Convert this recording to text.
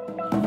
you